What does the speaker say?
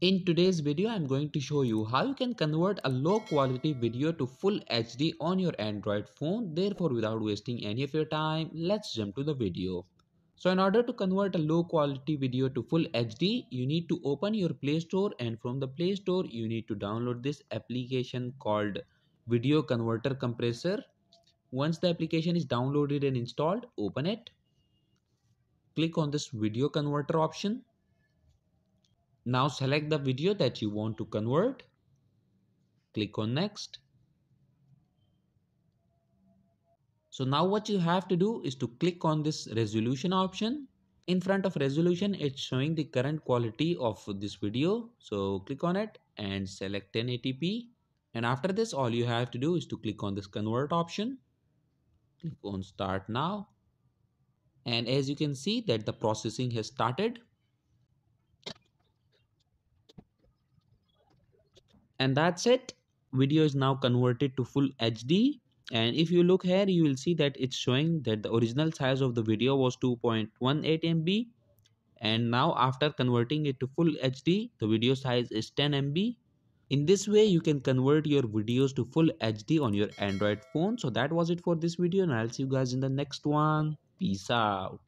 In today's video, I'm going to show you how you can convert a low quality video to full HD on your Android phone. Therefore, without wasting any of your time, let's jump to the video. So in order to convert a low quality video to full HD, you need to open your Play Store and from the Play Store, you need to download this application called Video Converter Compressor. Once the application is downloaded and installed, open it. Click on this video converter option now select the video that you want to convert. Click on next. So now what you have to do is to click on this resolution option. In front of resolution, it's showing the current quality of this video. So click on it and select 1080p. And after this, all you have to do is to click on this convert option. Click on start now. And as you can see that the processing has started. And that's it. Video is now converted to full hd and if you look here you will see that it's showing that the original size of the video was 2.18 mb and now after converting it to full hd the video size is 10 mb in this way you can convert your videos to full hd on your android phone. So that was it for this video and i'll see you guys in the next one. Peace out